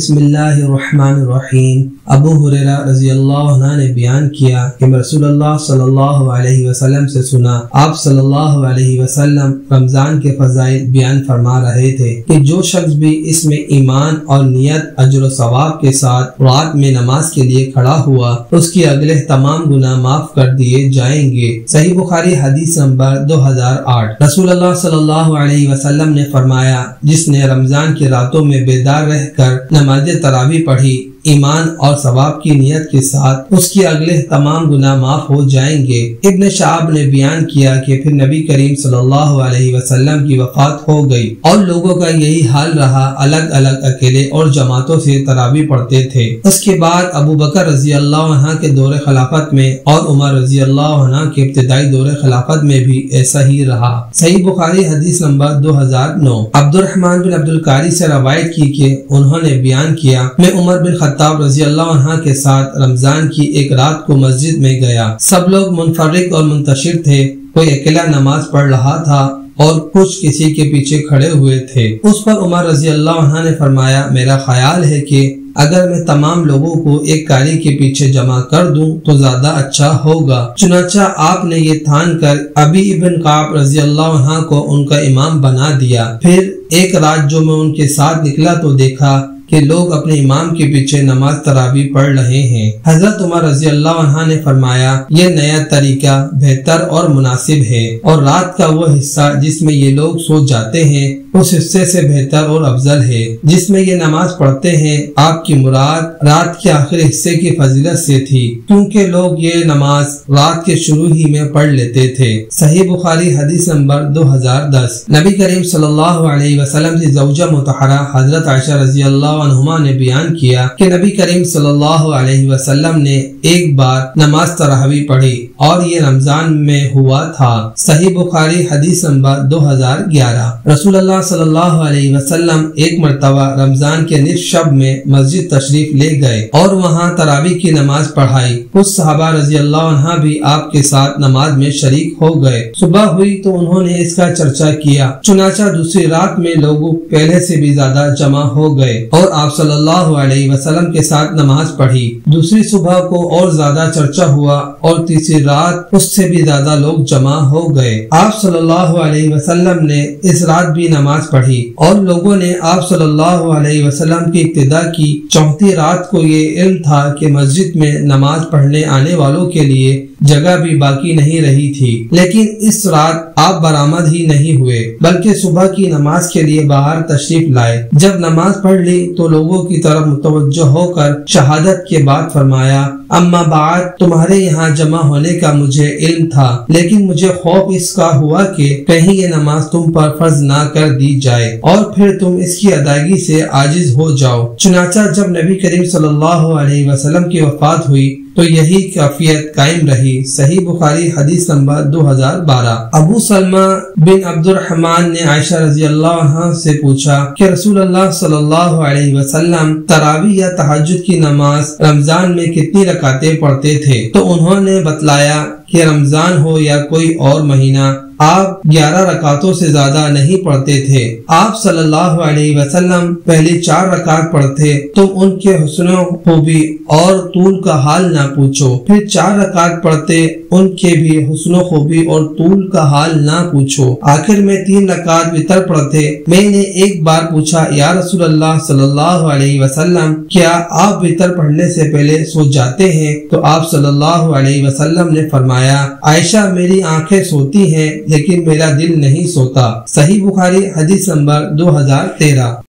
बिस्मिल्लाहिर्रहमानिर्रहीम। अबू हुरैरा रज़ी अल्लाह ने बयान किया कि रसूलुल्लाह सल्लल्लाहु अलैहि वसल्लम से सुना, आप सल्लल्लाहु अलैहि वसल्लम रमज़ान के फजाइल बयान फरमा रहे थे कि जो शख्स भी इसमें ईमान और नियत अजर सवाब के साथ रात में नमाज़ के लिए खड़ा हुआ, उसकी अगले तमाम गुना माफ़ कर दिए जाएँगे। सही बुखारी हदीस नंबर दो हज़ार आठ। रसूल सल्लल्लाहु अलैहि वसल्लम ने फरमाया, जिसने रमज़ान की रातों में बेदार रहकर नमाज़ तरावी पढ़ी। ईमान और सवाब की नियत के साथ उसके अगले तमाम गुना माफ़ हो जाएँगे। इब्न शाब ने बयान किया कि फिर नबी करीम सल्लल्लाहु अलैहि वसल्लम की वफात हो गई और लोगों का यही हाल रहा। अलग अलग अकेले और जमातों से तरावी पढ़ते थे। उसके बाद अबू बकर रज़ी अल्लाह के दौरे खिलाफत में और उमर रज़ी अल्लाह के इब्तदाई दौरे खिलाफत में भी ऐसा ही रहा। सही बुखारी हदीस नंबर दो हज़ार नौ। अब्दुलरहमान बिन अब्दुल कारी से रवायत की कि उन्होंने बयान किया, मैं उमर बिन खत्ताब रज़ी अल्लाह के साथ रमज़ान की एक रात को मस्जिद में गया। सब लोग मुनफरक और मुंतशिर थे। कोई अकेला नमाज़ पढ़ रहा था और कुछ किसी के पीछे खड़े हुए थे। उस पर उमर रज़ी अल्लाह ने फरमाया, मेरा ख्याल है कि अगर मैं तमाम लोगों को एक कारी के पीछे जमा कर दूँ तो ज़्यादा अच्छा होगा। चुनाचा आपने ये थान कर अभी इबन काब रज़ी अल्लाह को उनका इमाम बना दिया। फिर एक रात जो मैं उनके साथ निकला तो देखा कि लोग अपने इमाम के पीछे नमाज़ तरावी पढ़ रहे हैं। हज़रत उमर रज़ी अल्लाह ने फरमाया, ये नया तरीका बेहतर और मुनासिब है और रात का वो हिस्सा जिसमें ये लोग सो जाते हैं, उस हिस्से से बेहतर और अफजल है। जिसमें ये नमाज़ पढ़ते हैं, आपकी मुराद रात के आखिरी हिस्से की फजीलत से थी, क्योंकि लोग ये नमाज़ रात के शुरू ही में पढ़ लेते थे। सही बुखारी हदीस नंबर 2010 नबी करीम सल्लल्लाहु अलैहि वसल्लम की जौजा मुतहरा हज़रत आयशा रज़ी अल्लाह ने बयान किया कि नबी करीम सल्लल्लाहु अलैहि वसल्लम ने एक बार नमाज़ तरावी पढ़ी और ये रमज़ान में हुआ था। सही बुखारी हदीस नंबर 2011 रसूल अल्लाह सल्लल्लाहु अलैहि वसल्लम एक मरतबा रमज़ान के निस शब में मस्जिद तशरीफ़ ले गए और वहाँ तरावी की नमाज़ पढ़ाई। कुछ सहाबा रज़ी अल्लाह भी आपके साथ नमाज़ में शरीक हो गए। सुबह हुई तो उन्होंने इसका चर्चा किया। चुनाचा दूसरी रात में लोग पहले से भी ज़्यादा जमा हो गए और आप सल्लल्लाहु अलैहि वसल्लम के साथ नमाज़ पढ़ी। दूसरी सुबह को और ज़्यादा चर्चा हुआ और तीसरी रात उससे भी ज़्यादा लोग जमा हो गए। आप सल्लल्लाहु अलैहि वसल्लम ने इस रात भी नमाज़ पढ़ी और लोगों ने आप सल्लल्लाहु अलैहि वसल्लम की इब्तदा की। चौथी रात को ये इल्म था कि मस्जिद में नमाज़ पढ़ने आने वालों के लिए जगह भी बाकी नहीं रही थी। लेकिन इस रात आप बरामद ही नहीं हुए, बल्कि सुबह की नमाज़ के लिए बाहर तशरीफ़ लाए। जब नमाज़ पढ़ ली तो लोगों की तरफ़ मुतवजह होकर शहादत के बाद फरमाया, अम्मा बाद तुम्हारे यहाँ जमा होने का मुझे इल्म था, लेकिन मुझे खौफ इसका हुआ कि कहीं ये नमाज़ तुम पर फ़र्ज़ ना कर दी जाए, और फिर तुम इसकी अदायगी से आजिज हो जाओ। चुनाचा जब नबी करीम सल्लल्लाहु अलैहि वसल्लम की वफात हुई तो यही काफियत कायम रही। सही बुखारी हदीस number 2012 Abu Salama bin Abdulrahman ने आयशा रज़ी अल्लाह से पूछा कि रसूल अल्लाह सल्लल्लाहु अलैहि वसल्लम तरावी या तहजद की नमाज़ रमज़ान में कितनी रकाते पढ़ते थे? तो उन्होंने बतलाया कि रमज़ान हो या कोई और महीना, आप ग्यारह रकातों से ज़्यादा नहीं पढ़ते थे। आप सल्लल्लाहु अलैहि वसल्लम पहले चार रकात पढ़ते तो उनके हुस्न खूबी और तूल का हाल ना पूछो। फिर चार रकात पढ़ते, उनके भी हुस्न खूबी और तूल का हाल ना पूछो। आखिर में तीन रकात वितर पढ़ते, मैंने एक बार पूछा, या रसूल अल्लाह सल्लल्लाहु अलैहि वसल्लम, क्या आप वितर पढ़ने से पहले सो जाते हैं? तो आप सल्लल्लाहु अलैहि वसल्लम ने फरमाया आयशा, मेरी आँखें सोती हैं, लेकिन मेरा दिल नहीं सोता। सही बुखारी, हदीस नंबर 2013